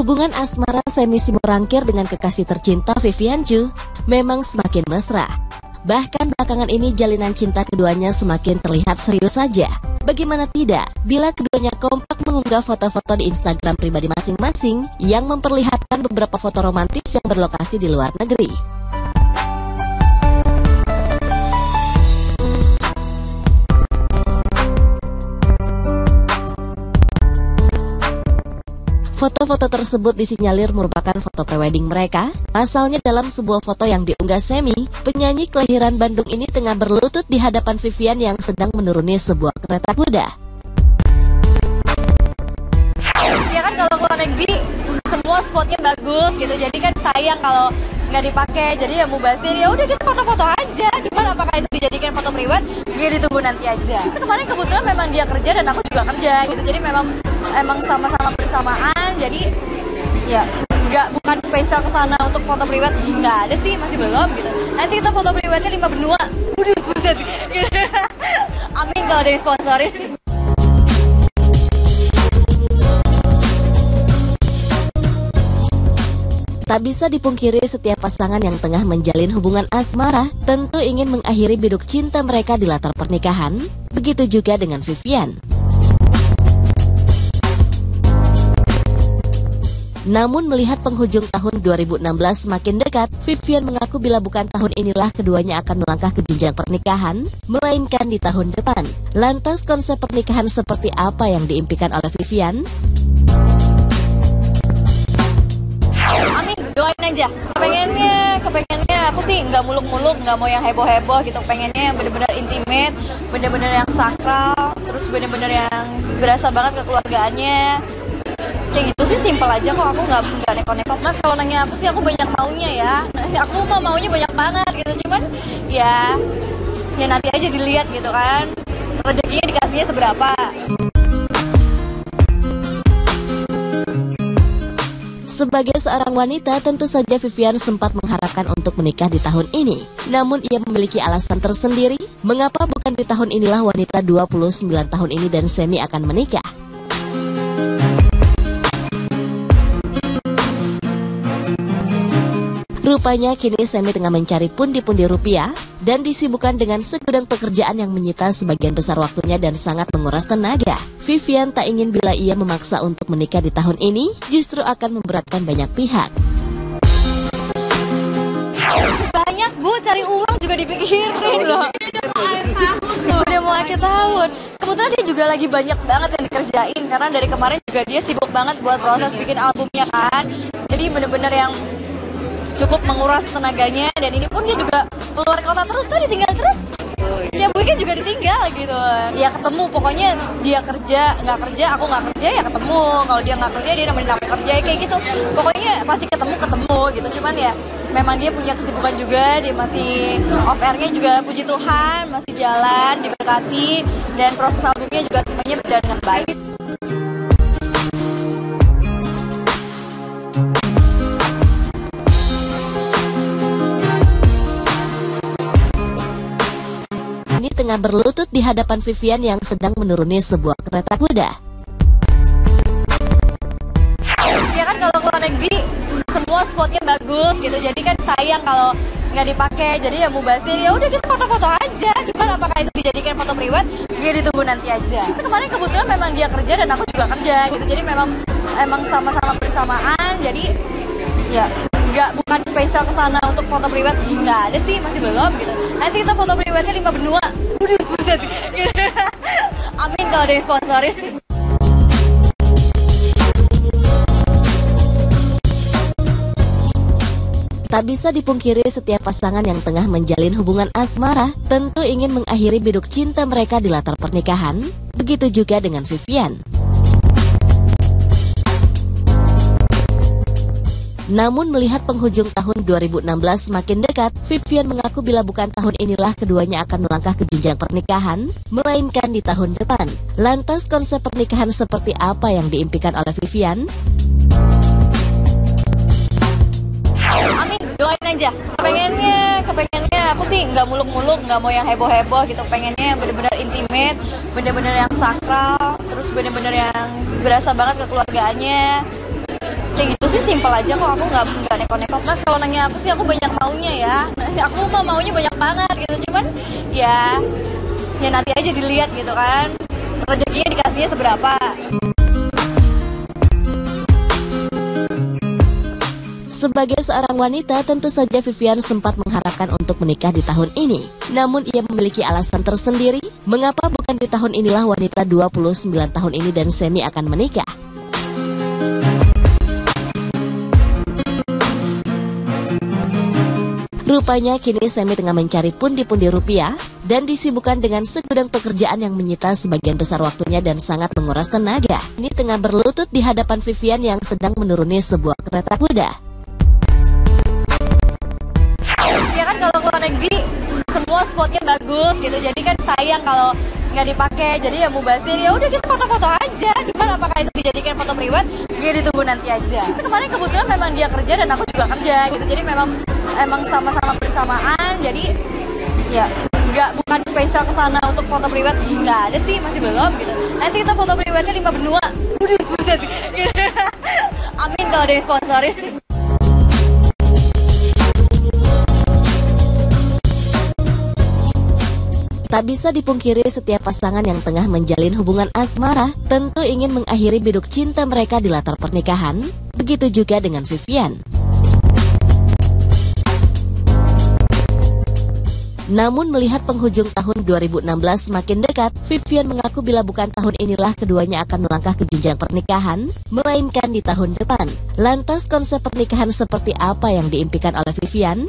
Hubungan asmara Semi Simorangkir dengan kekasih tercinta Vivian Ju memang semakin mesra. Bahkan belakangan ini jalinan cinta keduanya semakin terlihat serius saja. Bagaimana tidak bila keduanya kompak mengunggah foto-foto di Instagram pribadi masing-masing yang memperlihatkan beberapa foto romantis yang berlokasi di luar negeri. Foto-foto tersebut disinyalir merupakan foto prewedding mereka. Asalnya dalam sebuah foto yang diunggah Semi, penyanyi kelahiran Bandung ini tengah berlutut di hadapan Vivian yang sedang menuruni sebuah kereta kuda. Ya kan kalau luar negeri semua spotnya bagus gitu, jadi kan sayang kalau nggak dipakai. Jadi ya mau basir ya udah kita foto-foto aja. Cuman apakah itu dijadikan foto priwet ya ditunggu nanti aja. Kemarin kebetulan memang dia kerja dan aku juga kerja gitu. Jadi memang emang sama-sama bersamaan jadi ya nggak bukan spesial ke sana untuk foto priwet nggak ada sih masih belum gitu nanti kita foto priwetnya lima benua udah susah amin kalau ada yang sponsorin Tak bisa dipungkiri setiap pasangan yang tengah menjalin hubungan asmara tentu ingin mengakhiri biduk cinta mereka di latar pernikahan. Begitu juga dengan Vivian. Namun melihat penghujung tahun 2016 semakin dekat, Vivian mengaku bila bukan tahun inilah keduanya akan melangkah ke jenjang pernikahan, melainkan di tahun depan. Lantas konsep pernikahan seperti apa yang diimpikan oleh Vivian? Amin, doain aja. Kepengennya, kepengennya aku sih nggak muluk-muluk, nggak mau yang heboh-heboh gitu. Pengennya yang bener-bener intimate, bener-bener yang sakral, terus bener-bener yang berasa banget kekeluargaannya. Kayak gitu sih simpel aja kok aku nggak nggak neko-neko. Mas kalau nanya aku sih aku banyak maunya ya. Aku mau maunya banyak banget gitu. Cuman ya ya nanti aja dilihat gitu kan. Rezekinya dikasihnya seberapa. Sebagai seorang wanita, tentu saja Vivian sempat mengharapkan untuk menikah di tahun ini. Namun ia memiliki alasan tersendiri mengapa bukan di tahun inilah wanita 29 tahun ini dan Semi akan menikah. Rupanya kini Semi tengah mencari pundi-pundi rupiah dan disibukkan dengan segudang pekerjaan yang menyita sebagian besar waktunya dan sangat menguras tenaga. Vivian tak ingin bila ia memaksa untuk menikah di tahun ini justru akan memberatkan banyak pihak. Banyak bu, cari uang juga dipikirin loh. Udah mau akhir tahun. Kebetulan dia juga lagi banyak banget yang dikerjain karena dari kemarin juga dia sibuk banget buat proses bikin albumnya kan. Jadi bener-bener yang cukup menguras tenaganya dan ini pun dia juga keluar kota terus saya ditinggal terus. Ya weekend juga ditinggal gitu. Ya ketemu. Pokoknya dia kerja nggak kerja aku nggak kerja ya ketemu. Kalau dia nggak kerja dia nemenin aku kerja kayak gitu. Pokoknya pasti ketemu ketemu gitu. Cuman ya memang dia punya kesibukan juga dia masih off airnya juga puji Tuhan masih jalan diberkati dan proses albumnya juga semuanya berjalan dengan baik tengah berlutut di hadapan Vivian yang sedang menuruni sebuah kereta kuda. Ya kan kalau luar negeri semua spotnya bagus gitu, jadi kan sayang kalau nggak dipakai. Jadi ya mau basir ya udah kita foto-foto aja. Cuman apakah itu dijadikan foto priwet? Ya ditunggu nanti aja. Kemarin kebetulan memang dia kerja dan aku juga kerja gitu, jadi memang emang sama-sama bersamaan. Jadi ya spesial ke sana untuk foto priwet nggak ada sih masih belum gitu. Nanti kita foto priwetnya lima benua udah susah. Amin kalau ada yang sponsorin. Tak bisa dipungkiri setiap pasangan yang tengah menjalin hubungan asmara tentu ingin mengakhiri biduk cinta mereka di latar pernikahan. Begitu juga dengan Vivian. Namun melihat penghujung tahun 2016 semakin dekat, Vivian mengaku bila bukan tahun inilah keduanya akan melangkah ke jenjang pernikahan, melainkan di tahun depan. Lantas konsep pernikahan seperti apa yang diimpikan oleh Vivian? Amin, doain aja. Kepengennya, kepengennya aku sih nggak muluk-muluk, nggak mau yang heboh-heboh gitu. Pengennya yang bener-bener intimate, bener-bener yang sakral, terus bener-bener yang berasa banget kekeluargaannya kayak gitu sih simpel aja kok. Aku nggak nggak neko-neko mas kalau nanya apa sih aku banyak maunya ya. Aku mah maunya banyak banget gitu. Cuman ya ya nanti aja dilihat gitu kan. Rezekinya dikasihnya seberapa. Sebagai seorang wanita, tentu saja Vivian sempat mengharapkan untuk menikah di tahun ini. Namun ia memiliki alasan tersendiri. Mengapa bukan di tahun inilah wanita 29 tahun ini dan Semi akan menikah. Rupanya kini Semi tengah mencari pundi-pundi rupiah dan disibukkan dengan segudang pekerjaan yang menyita sebagian besar waktunya dan sangat menguras tenaga. Ini tengah berlutut di hadapan Vivian yang sedang menuruni sebuah kereta kuda. ya kan kalau keluar negeri semua spotnya bagus gitu. Jadi kan sayang kalau nggak dipakai. Jadi ya mau basir ya udah kita foto-foto aja. Cuman apakah itu dijadikan foto priwet ya ditunggu nanti aja. Kemarin kebetulan memang dia kerja dan aku juga kerja gitu. Jadi memang emang sama-sama bersamaan jadi ya nggak bukan spesial ke sana untuk foto priwet nggak ada sih masih belum gitu nanti kita foto priwetnya lima benua udah amin kalau ada yang sponsorin Tak bisa dipungkiri setiap pasangan yang tengah menjalin hubungan asmara tentu ingin mengakhiri biduk cinta mereka di latar pernikahan. Begitu juga dengan Vivian. Namun melihat penghujung tahun 2016 semakin dekat, Vivian mengaku bila bukan tahun inilah keduanya akan melangkah ke jenjang pernikahan, melainkan di tahun depan. Lantas konsep pernikahan seperti apa yang diimpikan oleh Vivian?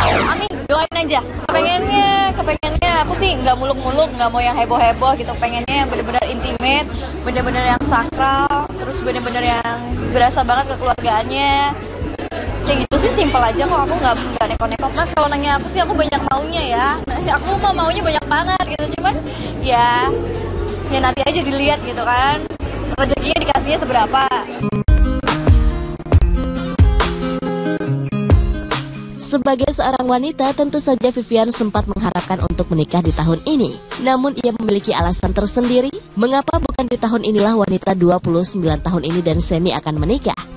Amin, doain aja. Kepengennya, kepengennya aku sih nggak muluk-muluk, nggak mau yang heboh-heboh gitu. Pengennya yang bener-bener intimate, bener-bener yang sakral, terus bener-bener yang berasa banget kekeluargaannya. Kayak gitu sih simpel aja kok aku nggak nggak neko-neko. Mas kalau nanya apa sih aku banyak maunya ya. Aku mah maunya banyak banget gitu. Cuman ya ya nanti aja dilihat gitu kan. Rezekinya dikasihnya seberapa. Sebagai seorang wanita, tentu saja Vivian sempat mengharapkan untuk menikah di tahun ini. Namun ia memiliki alasan tersendiri mengapa bukan di tahun inilah wanita 29 tahun ini dan Semi akan menikah.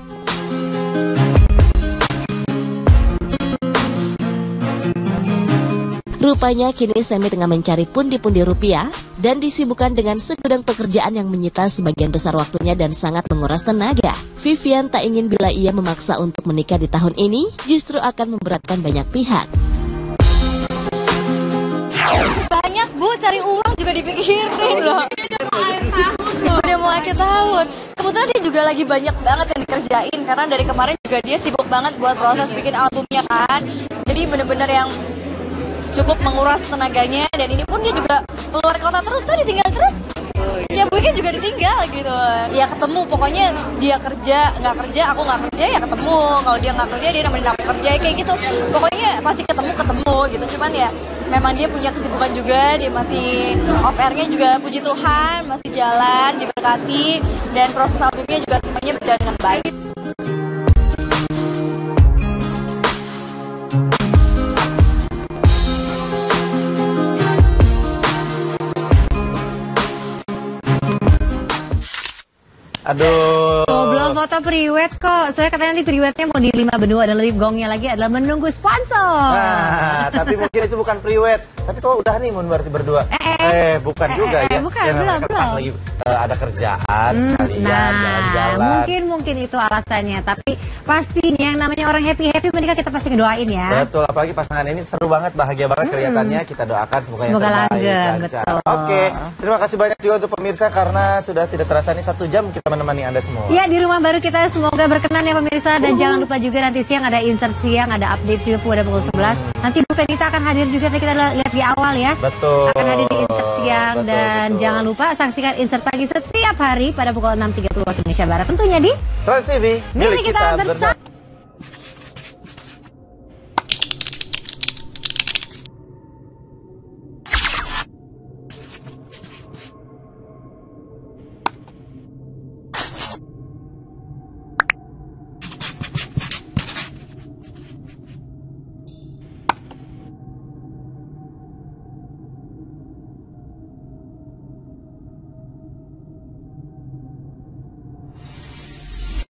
Rupanya kini Semi tengah mencari pundi-pundi rupiah dan disibukkan dengan segudang pekerjaan yang menyita sebagian besar waktunya dan sangat menguras tenaga. Vivian tak ingin bila ia memaksa untuk menikah di tahun ini justru akan memberatkan banyak pihak. Banyak bu, cari uang juga dipikirin loh. Udah mau akhir tahun. Kebetulan dia juga lagi banyak banget yang dikerjain karena dari kemarin juga dia sibuk banget buat proses bikin albumnya kan. Jadi bener-bener yang cukup menguras tenaganya dan ini pun dia juga keluar kota terus. Saya ditinggal terus. Ya mungkin juga ditinggal gitu. Ya ketemu. Pokoknya dia kerja nggak kerja aku nggak kerja ya ketemu. Kalau dia nggak kerja dia nemenin aku kerja kayak gitu. Pokoknya pasti ketemu ketemu gitu. Cuman ya memang dia punya kesibukan juga. Dia masih off airnya juga puji Tuhan masih jalan diberkati dan proses albumnya juga semuanya berjalan dengan baik Aduh. Oh, belum foto priwet kok. Soalnya katanya nanti priwetnya mau di lima benua dan lebih gongnya lagi adalah menunggu sponsor. Nah, tapi mungkin itu bukan priwet. Tapi kok udah nih mun berarti berdua? Eh, eh, eh. bukan eh, juga eh, ya. bukan, ya, belum, mereka belum. lagi uh, ada kerjaan Hmm, sekalian nah, jalan-jalan. mungkin mungkin itu alasannya. Tapi pastinya yang namanya orang happy happy menikah kita pasti ngedoain ya. Betul, apalagi pasangan ini seru banget, bahagia banget kelihatannya. Kita doakan semoga, yang Semoga terbaik, langgeng, lancar. betul. Oke, terima kasih banyak juga untuk pemirsa karena sudah tidak terasa nih satu jam kita menemani anda semua. Ya di rumah baru kita semoga berkenan ya pemirsa dan jangan lupa juga nanti siang ada insert siang ada update juga pada pukul 11 nanti Bu Fenita akan hadir juga kita lihat di awal ya Betul. akan hadir di siang Betul, dan betul. jangan lupa saksikan insert pagi setiap hari pada pukul 6.30 waktu Indonesia Barat tentunya di Trans TV, Milik kita bersama.